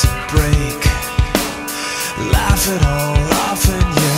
to break. Laugh it all off and